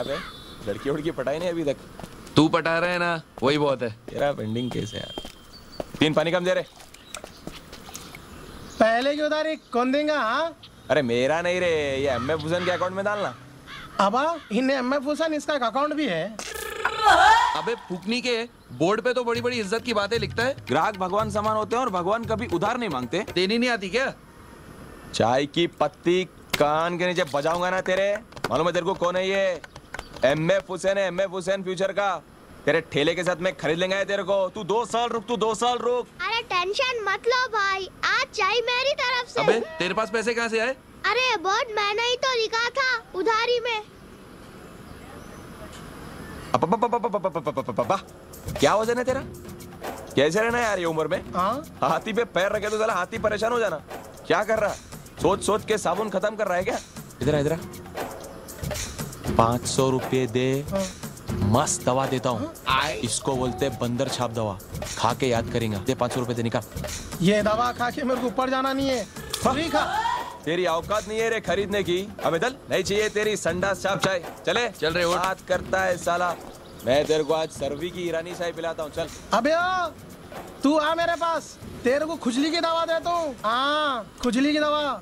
अबे लड़की उड़की पटाई नहीं अभी तक। तू पटा रहा है ना वही बहुत है। तेरा पेंडिंग केस है यार। तीन पानी कम दे रहे। पहले की उधारी कौन देगा हाँ? अरे मेरा नहीं रे ये एम एफ़ हुसैन के अकाउंट में डालना। अबा इन्हें एम एफ़ हुसैन इसका एक अकाउंट भी है। अबे फूकनी के बोर्ड पे तो बड़ी बड़ी इज़्ज़त की बातें लिखता है। ग्राहक भगवान समान होते हैं और भगवान कभी उधार नहीं मांगते। देनी नहीं आती क्या? चाय की पत्ती कान के नीचे बजाऊँगा ना तेरे। मालूम है तेरे को कौन है ये? एम एफ़ हुसैन है एम एफ़ हुसैन फ्यूचर का तेरे ठेले के साथ में खरीद लेंगे तेरे को तू दो साल रुक तू दो साल रुक अरे टेंशन मत लो भाई आज चाय मेरी तरफ़ से अबे तेरे पास पैसे कहाँ से आए अरे बोर्ड मैंने ही तो लिखा था उधारी में क्या वज़न है तेरा कैसे रहना है यार ये उम्र में हाँ हाथी पे पैर रखे तो जरा हाथी परेशान हो जाना क्या कर रहा सोच सोच के साबुन खत्म कर रहा है क्या इधर इधर पाँच सौ रुपये दे। हाँ। मस्त दवा देता हूँ। इसको बोलते बंदर छाप दवा। खा के याद करेंगे। दे पाँच सौ रुपये दे निकाल ये दवा खा के मेरे को ऊपर जाना नहीं है। फ्री खा तेरी औकात नहीं है रे खरीदने की। अबे दल नहीं चाहिए तेरी संडास छाप चाय। चले। चल रे, उठ। बात करता है साला। मैं तेरे को आज सर्वी की ईरानी चाय पिलाता हूँ। चल। अबे ओ, तू आ मेरे पास। तेरे को खुजली की दवा देता हूँ। हाँ खुजली की दवा।